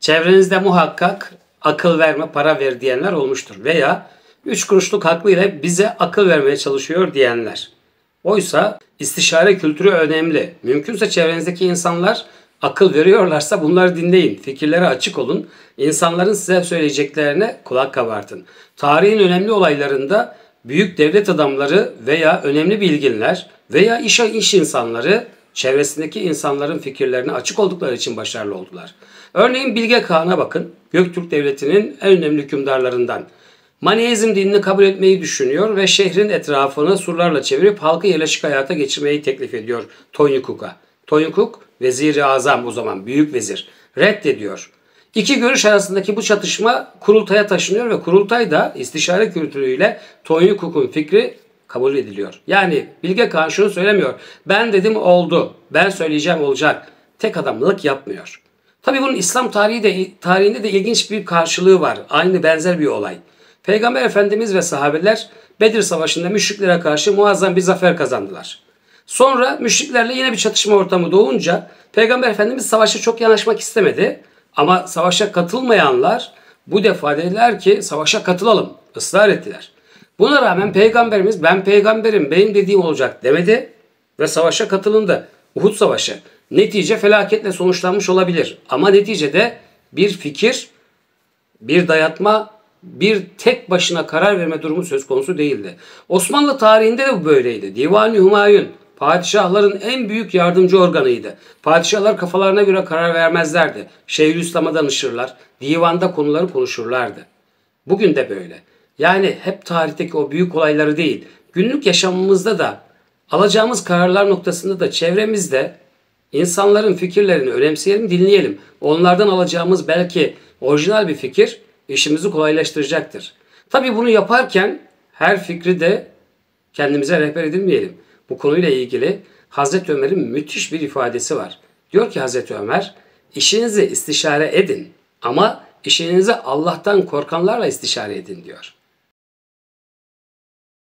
Çevrenizde muhakkak akıl verme, para ver diyenler olmuştur. Veya üç kuruşluk hakkıyla bize akıl vermeye çalışıyor diyenler. Oysa istişare kültürü önemli. Mümkünse çevrenizdeki insanlar akıl veriyorlarsa bunları dinleyin. Fikirlere açık olun. İnsanların size söyleyeceklerine kulak kabartın. Tarihin önemli olaylarında büyük devlet adamları veya önemli bilginler veya iş, iş insanları çevresindeki insanların fikirlerine açık oldukları için başarılı oldular. Örneğin Bilge Kağan'a bakın. Göktürk Devleti'nin en önemli hükümdarlarından. Maniheizm dinini kabul etmeyi düşünüyor ve şehrin etrafını surlarla çevirip halkı yerleşik hayata geçirmeyi teklif ediyor Tonyukuk'a. Tonyukuk veziri azam o zaman büyük vezir reddediyor. İki görüş arasındaki bu çatışma kurultaya taşınıyor ve kurultay da istişare kültürüyle Tonyukuk'un fikri kabul ediliyor. Yani Bilge Kağan şunu söylemiyor. Ben dedim oldu. Ben söyleyeceğim olacak. Tek adamlık yapmıyor. Tabi bunun İslam tarihi de, tarihinde de ilginç bir karşılığı var. Aynı benzer bir olay. Peygamber Efendimiz ve sahabeler Bedir Savaşı'nda müşriklere karşı muazzam bir zafer kazandılar. Sonra müşriklerle yine bir çatışma ortamı doğunca Peygamber Efendimiz savaşa çok yanaşmak istemedi. Ama savaşa katılmayanlar bu defa dediler ki savaşa katılalım. ısrar ettiler. Buna rağmen Peygamberimiz ben peygamberim benim dediğim olacak demedi ve savaşa katılındı. Uhud Savaşı. Netice felaketle sonuçlanmış olabilir. Ama neticede bir fikir, bir dayatma, bir tek başına karar verme durumu söz konusu değildi. Osmanlı tarihinde de bu böyleydi. Divan-ı Humayun padişahların en büyük yardımcı organıydı. Padişahlar kafalarına göre karar vermezlerdi. Şeyhülislam'a danışırlar, divanda konuları konuşurlardı. Bugün de böyle. Yani hep tarihteki o büyük olayları değil, günlük yaşamımızda da alacağımız kararlar noktasında da çevremizde insanların fikirlerini önemseyelim, dinleyelim. Onlardan alacağımız belki orijinal bir fikir işimizi kolaylaştıracaktır. Tabii bunu yaparken her fikri de kendimize rehber edinmeyelim. Bu konuyla ilgili Hazreti Ömer'in müthiş bir ifadesi var. Diyor ki Hazreti Ömer, işinizi istişare edin ama işinizi Allah'tan korkanlarla istişare edin diyor.